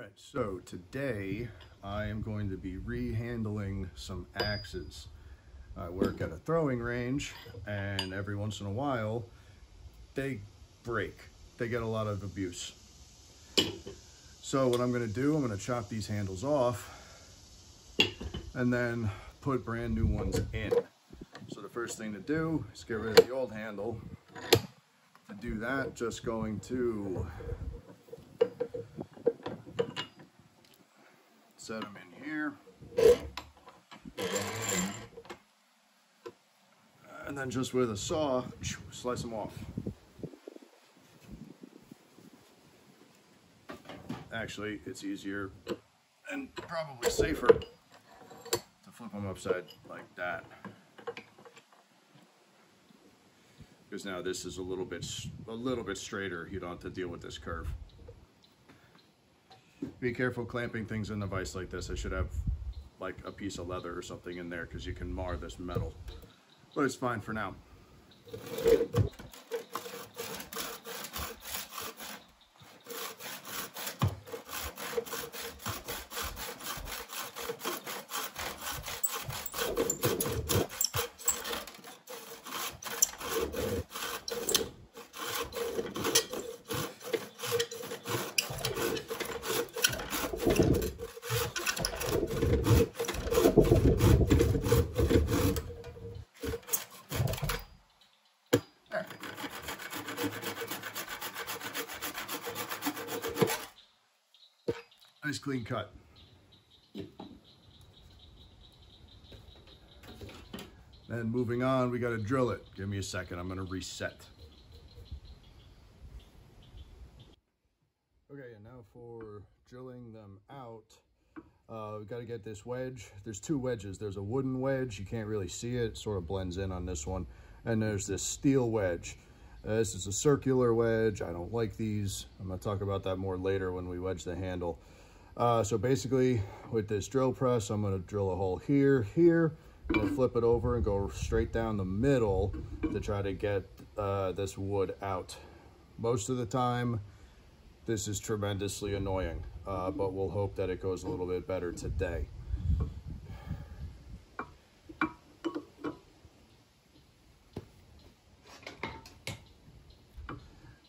right, so today I am going to be rehandling some axes. I work at a throwing range and every once in a while they break. They get a lot of abuse. So what I'm gonna do, I'm gonna chop these handles off and then put brand new ones in. So the first thing to do is get rid of the old handle. To do that, just going to set them in here. And then just with a saw, slice them off. Actually, it's easier and probably safer to flip them upside like that. Because now this is a little bit a little bit straighter. You don't have to deal with this curve. Be careful clamping things in the vise like this. I should have like a piece of leather or something in there because you can mar this metal. But it's fine for now. Clean cut. Then moving on, we got to drill it. Give me a second, I'm going to reset. Okay, and now for drilling them out, uh, we got to get this wedge. There's two wedges. There's a wooden wedge. You can't really see it. it sort of blends in on this one. And there's this steel wedge. Uh, this is a circular wedge. I don't like these. I'm to talk about that more later when we wedge the handle. Uh, so basically, with this drill press, I'm going to drill a hole here, here, and flip it over and go straight down the middle to try to get uh, this wood out. Most of the time, this is tremendously annoying, uh, but we'll hope that it goes a little bit better today.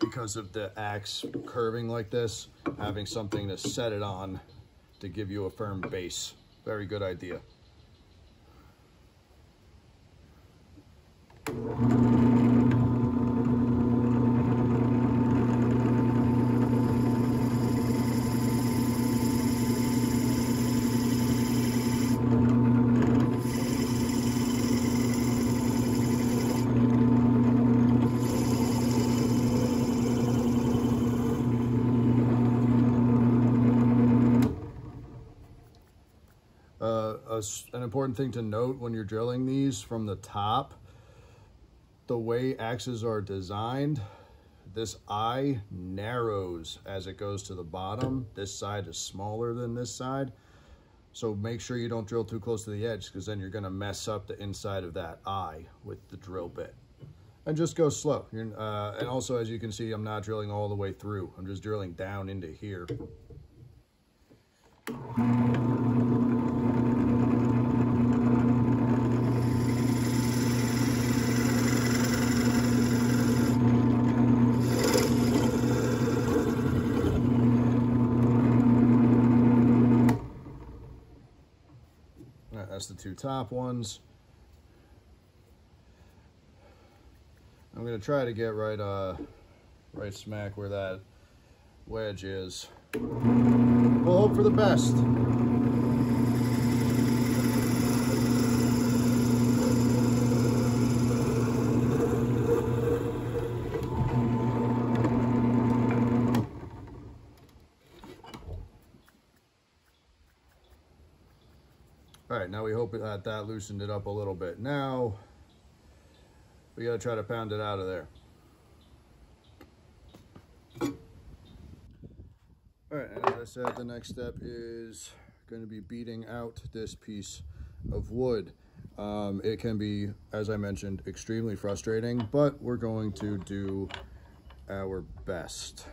Because of the axe curving like this, having something to set it on to give you a firm base. Very good idea. Uh, a, an important thing to note when you're drilling these from the top, the way axes are designed, this eye narrows as it goes to the bottom. This side is smaller than this side. So make sure you don't drill too close to the edge because then you're gonna mess up the inside of that eye with the drill bit. And just go slow. Uh, and also, as you can see, I'm not drilling all the way through. I'm just drilling down into here. That's the two top ones. I'm gonna try to get right, uh, right smack where that wedge is. We'll hope for the best. Right, now we hope that that loosened it up a little bit. Now, we gotta try to pound it out of there. All right, and as I said, the next step is gonna be beating out this piece of wood. Um, it can be, as I mentioned, extremely frustrating, but we're going to do our best.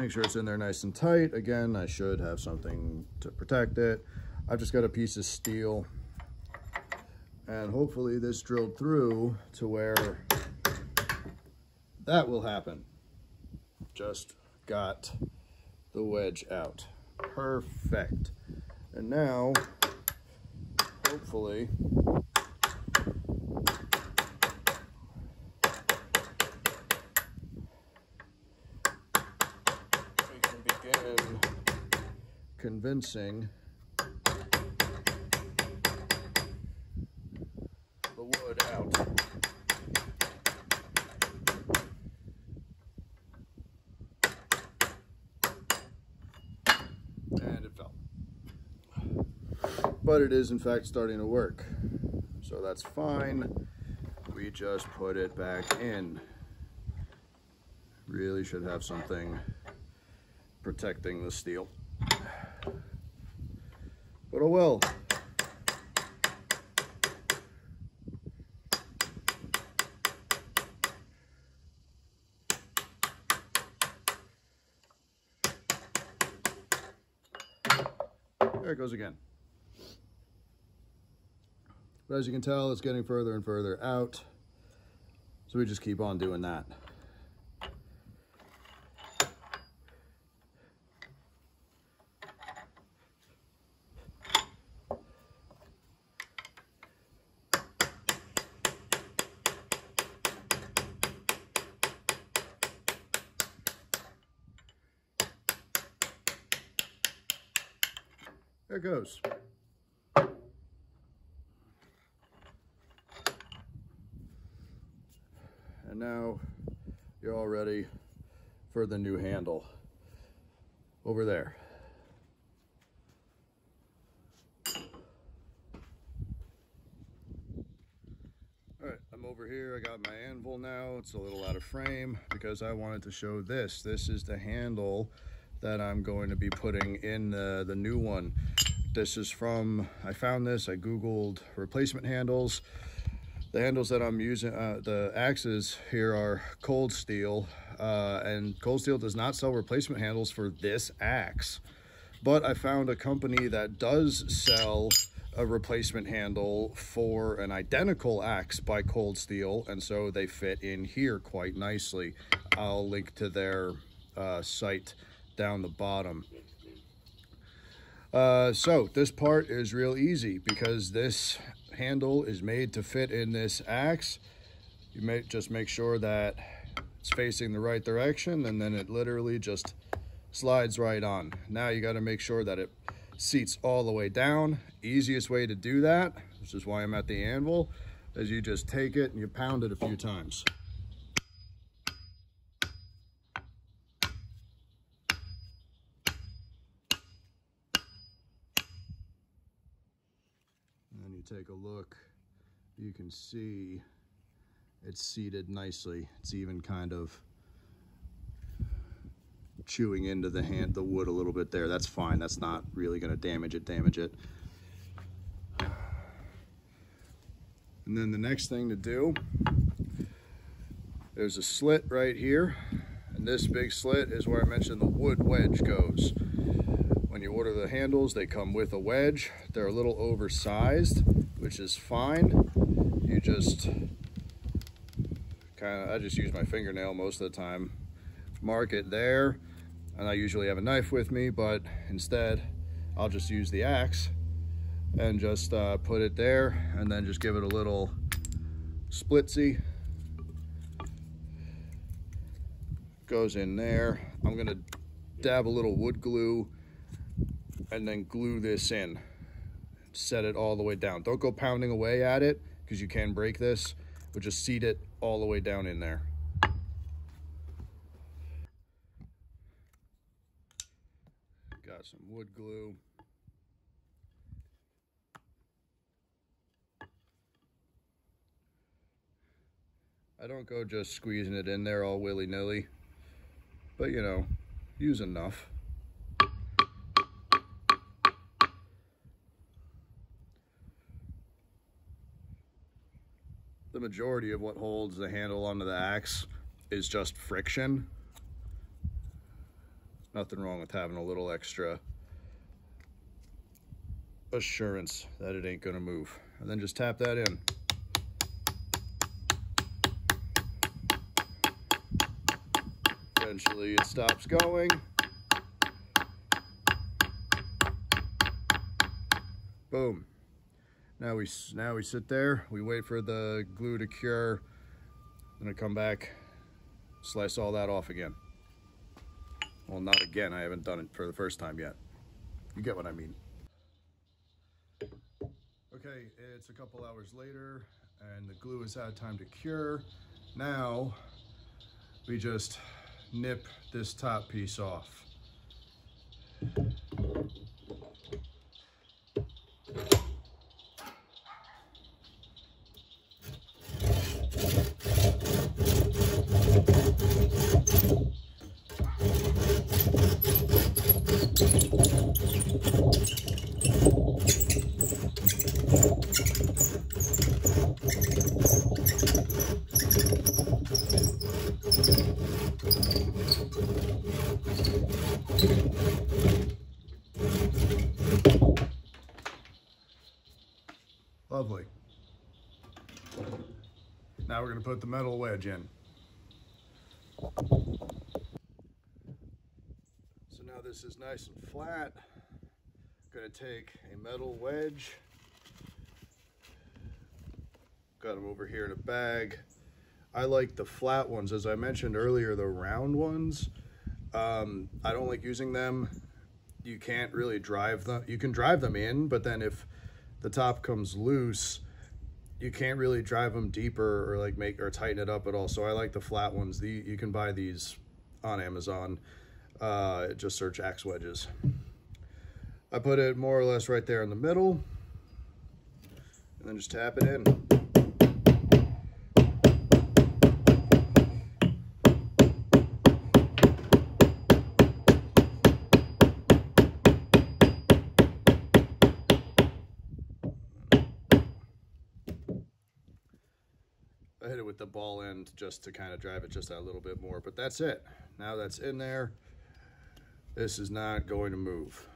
Make sure it's in there nice and tight. Again, I should have something to protect it. I've just got a piece of steel and hopefully this drilled through to where that will happen. Just got the wedge out. Perfect. And now, hopefully, we can begin convincing the wood out. And it fell. But it is in fact starting to work. So that's fine. We just put it back in. Really should have something protecting the steel. But oh well. There it goes again. But as you can tell, it's getting further and further out. So we just keep on doing that. There it goes. And now you're all ready for the new handle over there. All right, I'm over here. I got my anvil now. It's a little out of frame because I wanted to show this. This is the handle that I'm going to be putting in the, the new one. This is from, I found this, I Googled replacement handles. The handles that I'm using, uh, the axes here are cold steel, uh, and cold steel does not sell replacement handles for this axe. But I found a company that does sell a replacement handle for an identical axe by Cold Steel, and so they fit in here quite nicely. I'll link to their uh, site down the bottom. Uh, so this part is real easy because this handle is made to fit in this axe. You may just make sure that it's facing the right direction and then it literally just slides right on. Now you got to make sure that it seats all the way down. Easiest way to do that, which is why I'm at the anvil, is you just take it and you pound it a few times. You take a look, you can see it's seated nicely. It's even kind of chewing into the hand, the wood a little bit there. That's fine. That's not really going to damage it, damage it. And then the next thing to do, there's a slit right here. And this big slit is where I mentioned the wood wedge goes. Order the handles, they come with a wedge. They're a little oversized, which is fine. You just kind of, I just use my fingernail most of the time. Mark it there and I usually have a knife with me, but instead I'll just use the axe and just uh, put it there and then just give it a little splitsy. Goes in there. I'm gonna dab a little wood glue and then glue this in. Set it all the way down. Don't go pounding away at it because you can break this, but just seat it all the way down in there. Got some wood glue. I don't go just squeezing it in there all willy-nilly, but you know, use enough. The majority of what holds the handle onto the axe is just friction nothing wrong with having a little extra assurance that it ain't gonna move. And then just tap that in. Eventually it stops going. Boom. Now we now we sit there, we wait for the glue to cure, then I come back, slice all that off again. Well, not again, I haven't done it for the first time yet. You get what I mean. Okay, it's a couple hours later and the glue has had time to cure. Now we just nip this top piece off. Lovely. Now we're going to put the metal wedge in. So now this is nice and flat. I'm going to take a metal wedge, got them over here in a bag. I like the flat ones. As I mentioned earlier, the round ones, um, I don't like using them. You can't really drive them. You can drive them in, but then if the top comes loose, you can't really drive them deeper or like make or tighten it up at all. So I like the flat ones. The you can buy these on Amazon. Uh, just search axe wedges. I put it more or less right there in the middle, and then just tap it in. I hit it with the just to kind of drive it just a little bit more, but that's it. Now that's in there, this is not going to move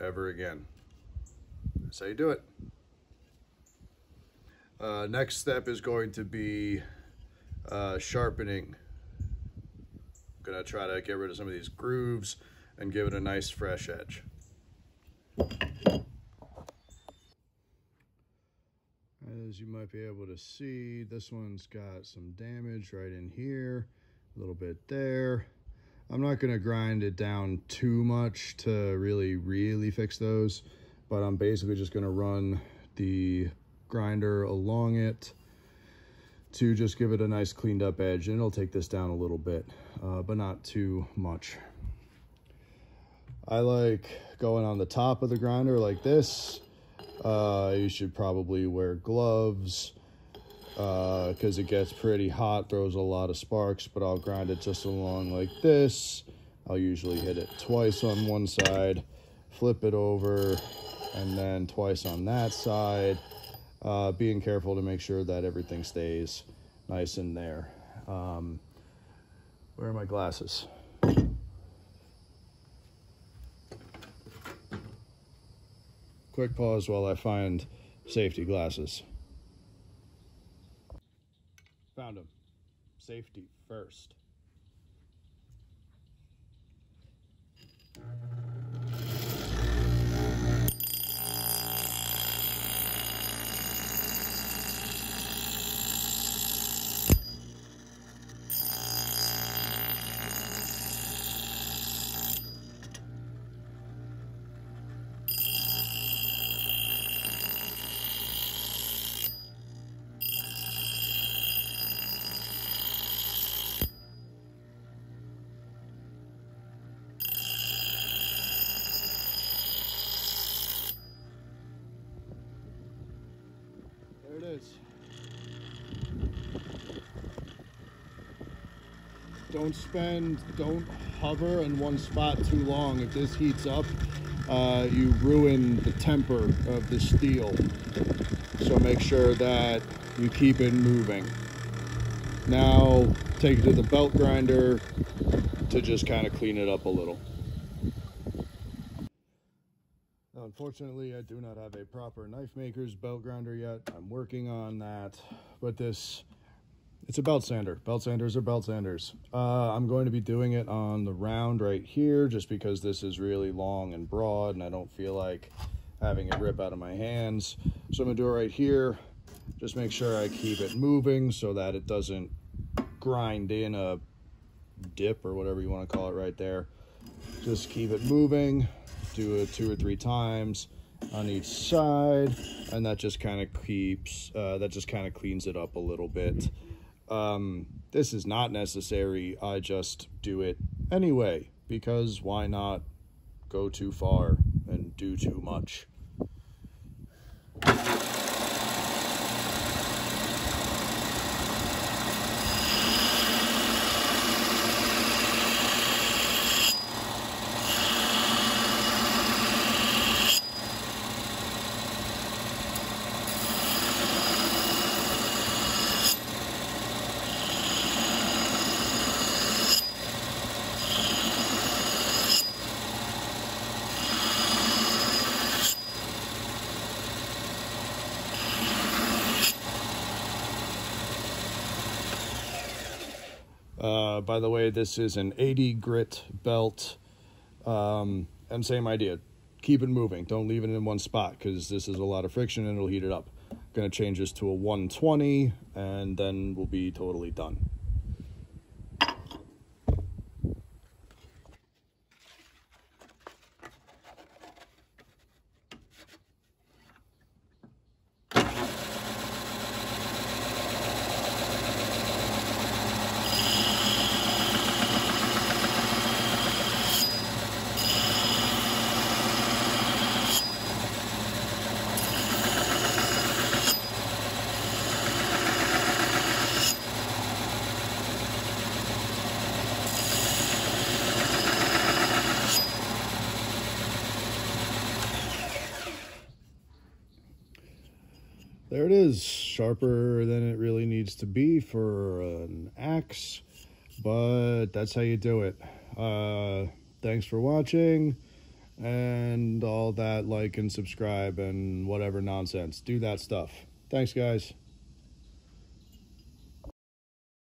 ever again. That's how you do it. Uh, next step is going to be uh, sharpening. I'm gonna try to get rid of some of these grooves and give it a nice fresh edge. As you might be able to see, this one's got some damage right in here, a little bit there. I'm not gonna grind it down too much to really, really fix those, but I'm basically just gonna run the grinder along it to just give it a nice cleaned up edge and it'll take this down a little bit, uh, but not too much. I like going on the top of the grinder like this uh, you should probably wear gloves because uh, it gets pretty hot, throws a lot of sparks, but I'll grind it just along like this. I'll usually hit it twice on one side, flip it over, and then twice on that side. Uh, being careful to make sure that everything stays nice in there. Um, where are my glasses? Quick pause while I find safety glasses. Found them. Safety first. don't spend, don't hover in one spot too long. If this heats up, uh, you ruin the temper of the steel. So make sure that you keep it moving. Now take it to the belt grinder to just kind of clean it up a little. Unfortunately, I do not have a proper knife maker's belt grinder yet. I'm working on that, but this it's a belt sander. Belt sanders are belt sanders. Uh, I'm going to be doing it on the round right here just because this is really long and broad and I don't feel like having it rip out of my hands. So I'm gonna do it right here. Just make sure I keep it moving so that it doesn't grind in a dip or whatever you want to call it right there. Just keep it moving, do it two or three times on each side, and that just kind of keeps, uh, that just kind of cleans it up a little bit. Um, this is not necessary. I just do it anyway, because why not go too far and do too much? Uh, by the way, this is an 80 grit belt. Um, and same idea. Keep it moving. Don't leave it in one spot because this is a lot of friction and it'll heat it up. Going to change this to a 120 and then we'll be totally done. There it is sharper than it really needs to be for an axe but that's how you do it. Uh, thanks for watching and all that like and subscribe and whatever nonsense. Do that stuff. Thanks guys